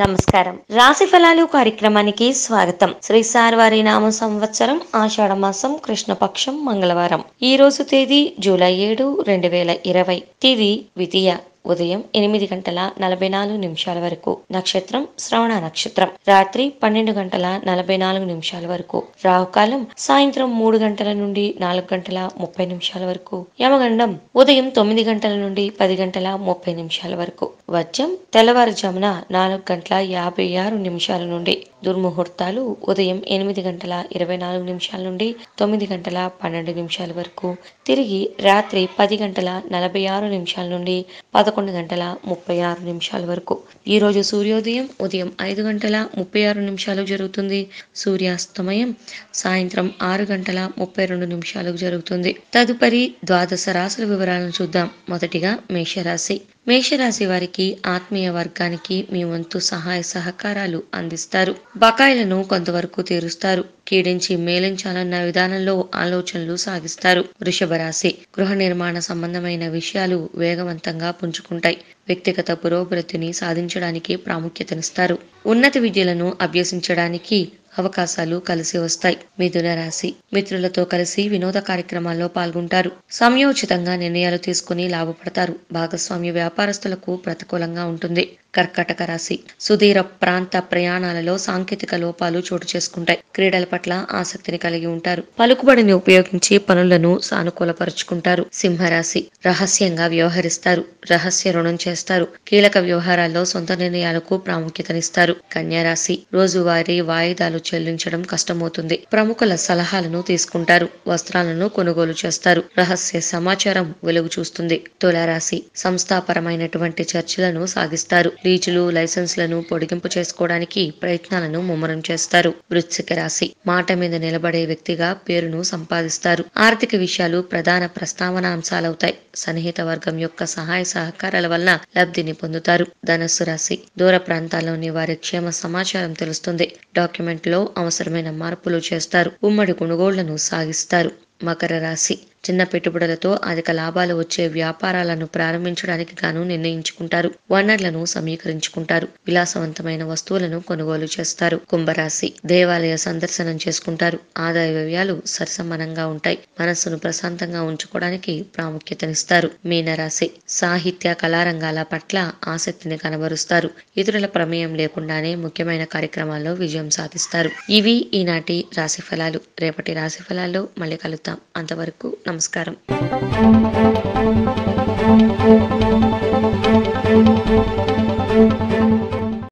నమస్కారం. రాశి ఫలాలు కార్యక్రమానికి స్వాగతం. శ్రీ సార్వారి నామ సంవత్సరం ఆషాఢ మాసం కృష్ణపక్షం మంగళవారం. ఈ రోజు తేదీ జూలై ఏడు రెండు వేల ఇరవై. తిది ద్వితీయ. ఉదయం ఎనిమిది గంటల నలభై నాలుగు నిమిషాల వరకు. నక్షత్రం శ్రవణ నక్షత్రం. రాత్రి పన్నెండు గంటల నలభై నాలుగు నిమిషాల వరకు. రాహుకాలం సాయంత్రం మూడు గంటల నుండి నాలుగు గంటల ముప్పై నిమిషాల వరకు. యమగండం ఉదయం తొమ్మిది గంటల నుండి పది గంటల ముప్పై నిమిషాల వరకు. వజ్రం తెల్లవారుజామున నాలుగు గంటల యాభై ఆరు నిమిషాల నుండి. దుర్ముహూర్తాలు ఉదయం ఎనిమిది గంటల ఇరవై నాలుగు నిమిషాల నుండి తొమ్మిది గంటల పన్నెండు నిమిషాల వరకు. తిరిగి రాత్రి పది గంటల నలభై ఆరు నిమిషాల నుండి పదకొండు గంటల ముప్పై ఆరు నిమిషాల వరకు. ఈ రోజు సూర్యోదయం ఉదయం ఐదు గంటల ముప్పై ఆరు నిమిషాలు జరుగుతుంది. సూర్యాస్తమయం సాయంత్రం ఆరు గంటల ముప్పై రెండు నిమిషాలకు జరుగుతుంది. తదుపరి ద్వాదశ రాశుల వివరాలను చూద్దాం. మొదటిగా మేషరాశి. మేషరాశి వారికి ఆత్మీయ వర్గానికి మీ వంతు సహాయ సహకారాలు అందిస్తారు. బకాయిలను కొంతవరకు తీరుస్తారు. కీడించి మేలించాలన్న విధానంలో ఆలోచనలు సాగిస్తారు. వృషభ రాశి గృహ నిర్మాణ సంబంధమైన విషయాలు వేగవంతంగా పుంజుకుంటాయి. వ్యక్తిగత పురోగతిని సాధించడానికి ప్రాముఖ్యతనిస్తారు. ఉన్నత విద్యలను అభ్యసించడానికి అవకాశాలు కలిసి వస్తాయి. మిథున రాశి మిత్రులతో కలిసి వినోద కార్యక్రమాల్లో పాల్గొంటారు. సమయోచితంగా నిర్ణయాలు తీసుకుని లాభపడతారు. భాగస్వామ్య వ్యాపారస్తులకు ప్రతికూలంగా ఉంటుంది. కర్కటక రాశి సుదీర ప్రాంత ప్రయాణాలలో సాంకేతిక లోపాలు చోటు చేసుకుంటాయి. క్రీడల పట్ల ఆసక్తిని కలిగి ఉంటారు. పలుకుబడిని ఉపయోగించి పనులను సానుకూలపరుచుకుంటారు. సింహరాశి రహస్యంగా వ్యవహరిస్తారు. రహస్య రుణం చేస్తారు. కీలక వ్యవహారాల్లో సొంత నిర్ణయాలకు ప్రాముఖ్యతనిస్తారు. కన్యారాశి రోజువారీ వాయిదాలు చెల్లించడం కష్టమవుతుంది. ప్రముఖుల సలహాలను తీసుకుంటారు. వస్త్రాలను కొనుగోలు చేస్తారు. రహస్య సమాచారం వెలుగు చూస్తుంది. తులారాశి సంస్థాపరమైనటువంటి చర్చలను సాగిస్తారు. లీజులు లైసెన్స్లను పొడిగింపు చేసుకోవడానికి ప్రయత్నాలను ముమ్మరం చేస్తారు. వృశ్చిక రాశి మాట మీద నిలబడే వ్యక్తిగా పేరును సంపాదిస్తారు. ఆర్థిక విషయాలు ప్రధాన ప్రస్తావన అంశాలవుతాయి సన్నిహిత వర్గం యొక్క సహాయ సహకారాల వల్ల లబ్ధిని పొందుతారు. ధనస్సు రాశి దూర ప్రాంతాల్లోని వారి క్షేమ సమాచారం తెలుస్తుంది. డాక్యుమెంట్ లో అవసరమైన మార్పులు చేస్తారు. ఉమ్మడి కొనుగోళ్ళను సాగిస్తారు. మకర రాశి. చిన్న పెట్టుబడులతో అధిక లాభాలు వచ్చే వ్యాపారాలను ప్రారంభించడానికి గాను నిర్ణయించుకుంటారు. వనరులను సమీకరించుకుంటారు. విలాసవంతమైన వస్తువులను కొనుగోలు చేస్తారు. కుంభరాశి దేవాలయ సందర్శనం చేసుకుంటారు. ఆదాయ వ్యయాలు సరసమానంగా ఉంటాయి. మనస్సును ప్రశాంతంగా ఉంచుకోవడానికి ప్రాముఖ్యతనిస్తారు. మీనరాశి సాహిత్య కళారంగాల పట్ల ఆసక్తిని కనబరుస్తారు. ఇతరుల ప్రమేయం లేకుండానే ముఖ్యమైన కార్యక్రమాల్లో విజయం సాధిస్తారు. ఇవి ఈనాటి రాశి ఫలాలు రేపటి రాశి ఫలాల్లో మళ్ళీ కలుద్దాం. అంతవరకు నమస్కారం.